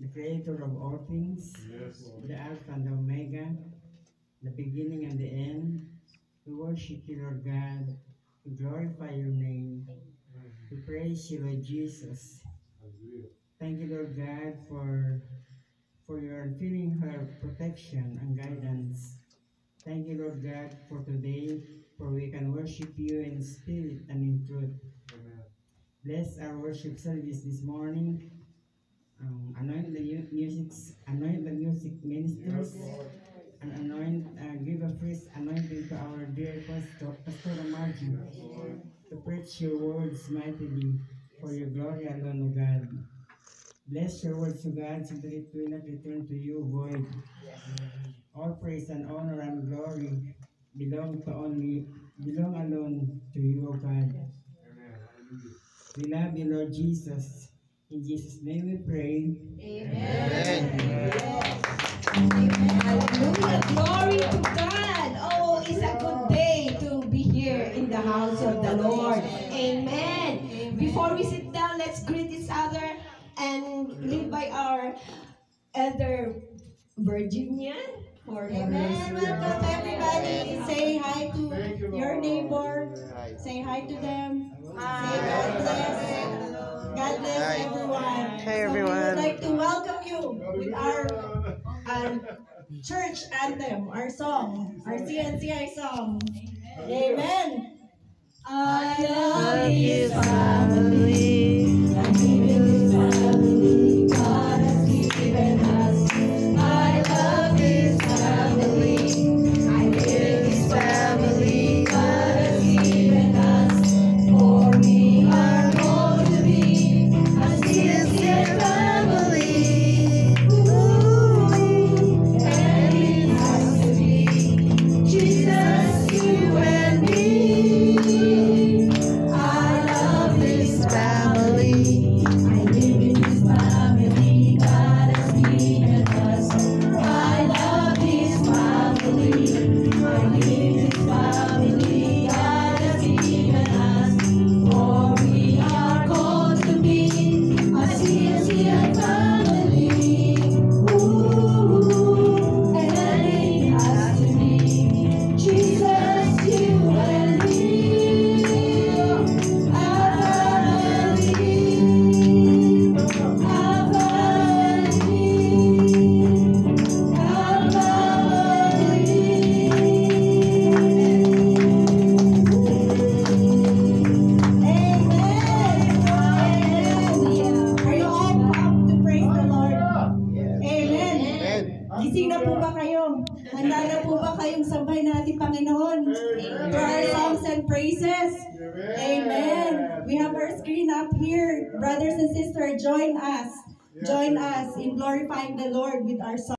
the creator of all things, Yes, the Alpha and the Omega, the beginning and the end. We worship you, Lord God. We glorify your name. We praise you, Lord Jesus. Thank you, Lord God, for for your unfailing her protection and guidance. Thank you, Lord God, for today, for we can worship you in spirit and in truth. Amen. Bless our worship service this morning. Um, anoint the mu- music, anoint the music ministers, and anoint, uh, give a fresh anointing to our dear pastor, Pastor Margie, to preach your words mightily for your glory alone, O God. Bless your words, O God, so that it will not return to you void. All praise and honor and glory belong to only, belong alone to you, O God. Amen. We love you, Lord Jesus. In Jesus' name we pray. Amen. Hallelujah. Glory to God. Oh, it's a good day to be here in the house of the Lord. Amen. Before we sit down, let's greet each other and lead by our elder Virginia. For the Amen. Welcome everybody. Say hi to your neighbor. Say hi to them. Say God bless. Um, church anthem, our song, our CNCI song. Amen. I love His po ba kayong sabay natin Panginoon? To our songs and praises. Amen. We have our screen up here. Brothers and sisters, join us. Join us in glorifying the Lord with our song.